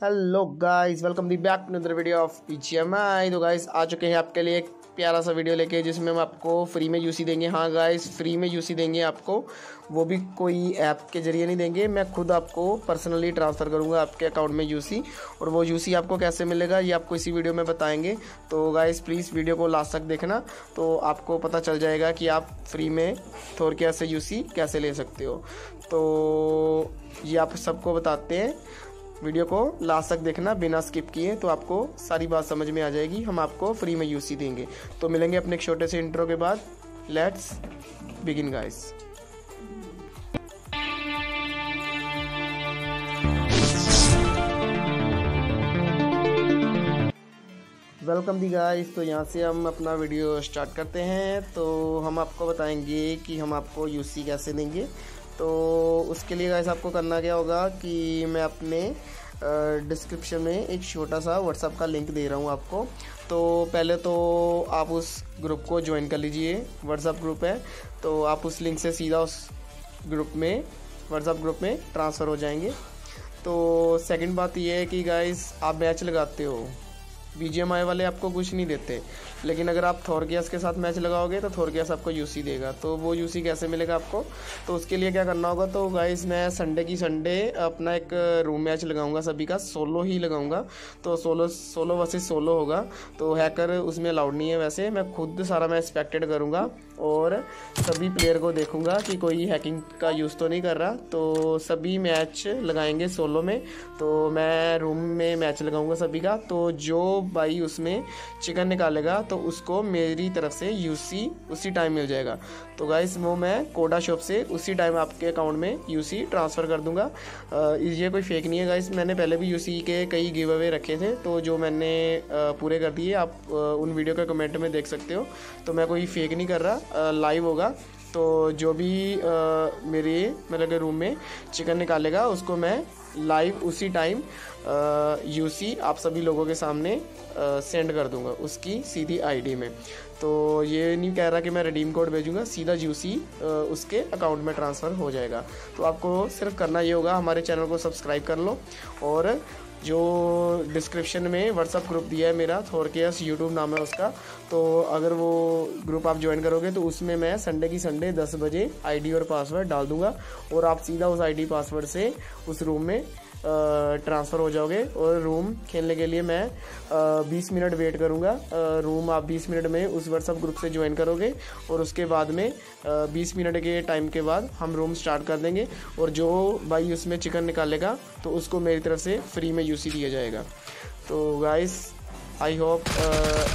Hello guys welcome the back to other video of PGMI तो guys आ चुके हैं आपके लिए एक प्यारा सा वीडियो लेके, जिसमें हम आपको फ्री में यूसी देंगे। हाँ गाइस फ्री में यूसी देंगे आपको। वो भी कोई ऐप के ज़रिए नहीं देंगे। मैं खुद आपको पर्सनली ट्रांसफ़र करूँगा आपके अकाउंट में यूसी और वो यूसी आपको कैसे मिलेगा, ये आपको इसी वीडियो में बताएँगे। तो गाइस प्लीज़ वीडियो को लास्ट तक देखना। तो आपको पता चल जाएगा कि आप फ्री में थोर के ऐसे यूसी कैसे ले सकते हो। तो ये आप सबको बताते हैं। वीडियो को लास्ट तक देखना, बिना स्किप किए तो आपको सारी बात समझ में आ जाएगी। हम आपको फ्री में यूसी देंगे। तो मिलेंगे अपने एक छोटे से इंट्रो के बाद। Let's begin guys welcome the guys तो यहाँ से हम अपना वीडियो स्टार्ट करते हैं। तो हम आपको बताएँगे कि हम आपको यूसी कैसे देंगे। तो उसके लिए गाइस आपको करना क्या होगा कि मैं अपने डिस्क्रिप्शन में एक छोटा सा व्हाट्सअप का लिंक दे रहा हूँ आपको। तो पहले तो आप उस ग्रुप को ज्वाइन कर लीजिए व्हाट्सअप ग्रुप है। तो आप उस लिंक से सीधा उस ग्रुप में व्हाट्सअप ग्रुप में ट्रांसफ़र हो जाएँगे। तो सेकंड बात यह है कि गाइस आप मैच लगाते हो। BGMI वाले आपको कुछ नहीं देते। लेकिन अगर आप थोरगियास के साथ मैच लगाओगे तो थोरगियास आपको यूसी देगा। तो वो यूसी कैसे मिलेगा आपको? तो उसके लिए क्या करना होगा? तो गाइस मैं संडे की संडे अपना एक रूम मैच लगाऊँगा सभी का। सोलो ही लगाऊँगा। तो सोलो सोलो वर्सेज सोलो होगा। तो हैकर उसमें अलाउड नहीं है वैसे। मैं खुद सारा मैच एक्सपेक्टेड करूँगा। और सभी प्लेयर को देखूँगा कि कोई हैकिंग का यूज़ तो नहीं कर रहा। तो सभी मैच लगाएँगे सोलो में। तो मैं रूम में मैच लगाऊँगा सभी का। तो जो भाई उसमें चिकन निकालेगा तो उसको मेरी तरफ़ से यूसी उसी टाइम मिल जाएगा। तो गाइस वो मैं कोडा शॉप से उसी टाइम आपके अकाउंट में यूसी ट्रांसफ़र कर दूँगा। ये कोई फेक नहीं है गाइस मैंने पहले भी यूसी के कई गिव अवे रखे थे। तो जो मैंने पूरे कर दिए, आप उन वीडियो के कमेंट में देख सकते हो। तो मैं कोई फेक नहीं कर रहा। लाइव होगा। तो जो भी मेरे मतलब के रूम में चिकन निकालेगा, उसको मैं लाइव उसी टाइम यूसी आप सभी लोगों के सामने सेंड कर दूँगा उसकी सीधी आईडी में। तो ये नहीं कह रहा कि मैं रिडीम कोड भेजूँगा, सीधा यूसी उसके अकाउंट में ट्रांसफ़र हो जाएगा। तो आपको सिर्फ़ करना ये होगा, हमारे चैनल को सब्सक्राइब कर लो और जो डिस्क्रिप्शन में व्हाट्सअप ग्रुप दिया है मेरा थोर केयर्स यूट्यूब नाम है उसका। तो अगर वो ग्रुप आप ज्वाइन करोगे तो उसमें मैं संडे की संडे 10 बजे आईडी और पासवर्ड डाल दूँगा और आप सीधा उस आईडी पासवर्ड से उस रूम में ट्रांसफ़र हो जाओगे और रूम खेलने के लिए मैं बीस मिनट वेट करूँगा। रूम आप बीस मिनट में उस व्हाट्सअप ग्रुप से ज्वाइन करोगे और उसके बाद में बीस मिनट के टाइम के बाद हम रूम स्टार्ट कर देंगे और जो भाई उसमें चिकन निकालेगा तो उसको मेरी तरफ़ से फ्री में यूसी दिया जाएगा। तो गाइस आई होप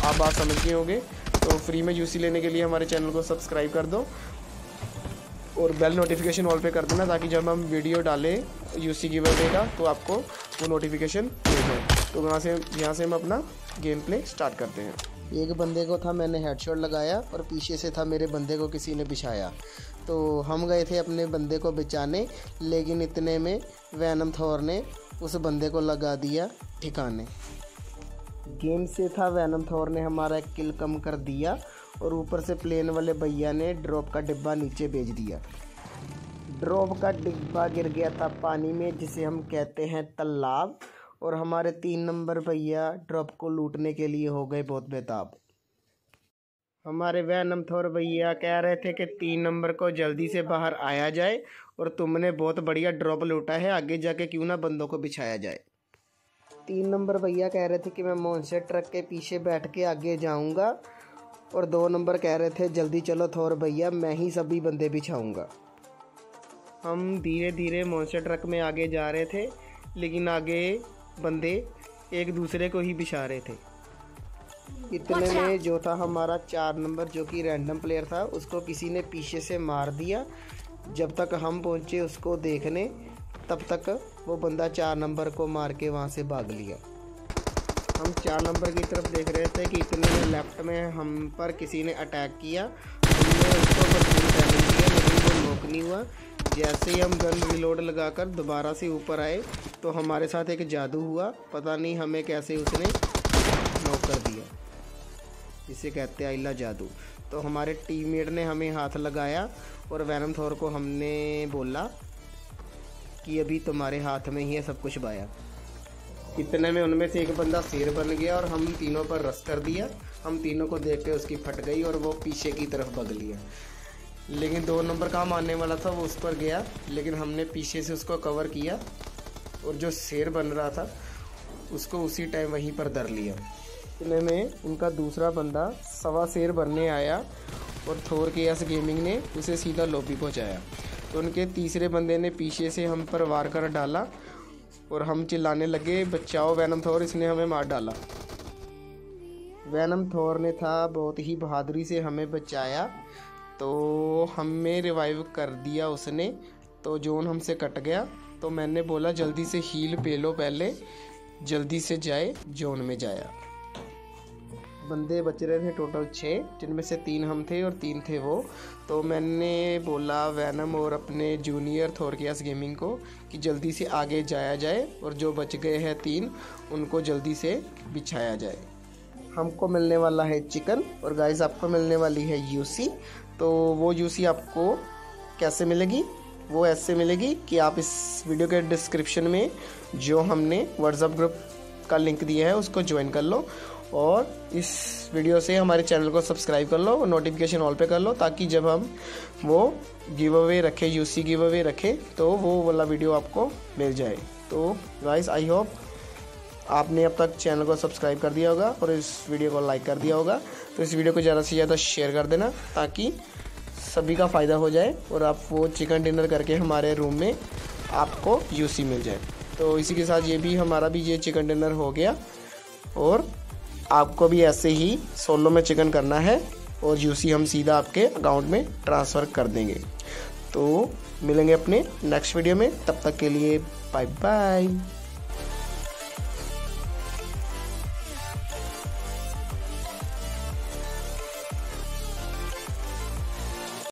आप बात समझ गए होंगे। तो फ्री में यूसी लेने के लिए हमारे चैनल को सब्सक्राइब कर दो और बेल नोटिफिकेशन ऑल पे कर देना ताकि जब हम वीडियो डालें यूसी गिव अवे का तो आपको वो नोटिफिकेशन मिल जाए। तो वहाँ से, यहाँ से हम अपना गेम प्ले स्टार्ट करते हैं। एक बंदे को था, मैंने हेडशॉट लगाया और पीछे से था, मेरे बंदे को किसी ने बिछाया। तो हम गए थे अपने बंदे को बिछाने, लेकिन इतने में वैनम थौर ने उस बंदे को लगा दिया ठिकाने। गेम से था वैनम थौर ने हमारा किल कम कर दिया। और ऊपर से प्लेन वाले भैया ने ड्रॉप का डिब्बा नीचे भेज दिया। ड्रॉप का डिब्बा गिर गया था पानी में, जिसे हम कहते हैं तालाब, और हमारे तीन नंबर भैया ड्रॉप को लूटने के लिए हो गए बहुत बेताब। हमारे वह नमथोर भैया कह रहे थे कि तीन नंबर को जल्दी से बाहर आया जाए, और तुमने बहुत बढ़िया ड्रॉप लूटा है, आगे जाके क्यों ना बंदों को बिछाया जाए। तीन नंबर भैया कह रहे थे कि मैं मोनसे ट्रक के पीछे बैठ के आगे जाऊँगा और दो नंबर कह रहे थे जल्दी चलो थोर भैया मैं ही सभी बंदे बिछाऊँगा। हम धीरे धीरे मोन्स्टर ट्रक में आगे जा रहे थे लेकिन आगे बंदे एक दूसरे को ही बिछा रहे थे। इतने अच्छा। में जो था हमारा चार नंबर जो कि रैंडम प्लेयर था उसको किसी ने पीछे से मार दिया। जब तक हम पहुँचे उसको देखने तब तक वो बंदा चार नंबर को मार के वहाँ से भाग लिया। हम चार नंबर की तरफ़ देख रहे थे कि इतने में लेफ़्ट में हम पर किसी ने अटैक किया। हमने उसको डैमेज किया, लेकिन वो नोक नहीं हुआ। जैसे ही हम गन रिलोड लगाकर दोबारा से ऊपर आए तो हमारे साथ एक जादू हुआ। पता नहीं हमें कैसे उसने नोक कर दिया। इसे कहते हैं आइला जादू। तो हमारे टीममेट ने हमें हाथ लगाया और वैनम थोर को हमने बोला कि अभी तुम्हारे हाथ में ही है सब कुछ बाया। इतने में उनमें से एक बंदा शेर बन गया और हम तीनों पर रस कर दिया। हम तीनों को देख के उसकी फट गई और वो पीछे की तरफ़ भग लिया। लेकिन दो नंबर काम आने वाला था, वो उस पर गया। लेकिन हमने पीछे से उसको कवर किया और जो शेर बन रहा था, उसको उसी टाइम वहीं पर दर लिया। इतने में उनका दूसरा बंदा सवा शेर बनने आया और थोर के एस गेमिंग ने उसे सीधा लॉबी पहुँचाया। तो उनके तीसरे बंदे ने पीछे से हम पर वार कर डाला और हम चिल्लाने लगे बचाओ वैनम थोर इसने हमें मार डाला। वैनम थोर ने था, बहुत ही बहादुरी से हमें बचाया। तो हमें रिवाइव कर दिया उसने। तो जोन हमसे कट गया। तो मैंने बोला, जल्दी से हील पे लो पहले। जल्दी से जाए, जोन में जाया। बंदे बच रहे थे टोटल छः जिनमें से तीन हम थे और तीन थे वो। तो मैंने बोला वैनम और अपने जूनियर थोरकियास गेमिंग को कि जल्दी से आगे जाया जाए और जो बच गए हैं तीन, उनको जल्दी से बिछाया जाए। हमको मिलने वाला है चिकन और गाइस आपको मिलने वाली है यूसी तो वो यूसी आपको कैसे मिलेगी? वो ऐसे मिलेगी कि आप इस वीडियो के डिस्क्रिप्शन में जो हमने व्हाट्सअप ग्रुप का लिंक दिया है, उसको ज्वाइन कर लो। और इस वीडियो से हमारे चैनल को सब्सक्राइब कर लो और नोटिफिकेशन ऑल पे कर लो, ताकि जब हम वो गिव अवे रखें यूसी गिव अवे रखें तो वो वाला वीडियो आपको मिल जाए। तो गाइस आई होप आपने अब तक चैनल को सब्सक्राइब कर दिया होगा और इस वीडियो को लाइक कर दिया होगा। तो इस वीडियो को ज़्यादा से ज़्यादा शेयर कर देना, ताकि सभी का फ़ायदा हो जाए और आप वो चिकन डिनर करके हमारे रूम में आपको यूसी मिल जाए। तो इसी के साथ ये भी हमारा भी ये चिकन डिनर हो गया और आपको भी ऐसे ही सोलो में चिकन करना है और यूसी हम सीधा आपके अकाउंट में ट्रांसफ़र कर देंगे। तो मिलेंगे अपने नेक्स्ट वीडियो में। तब तक के लिए बाय बाय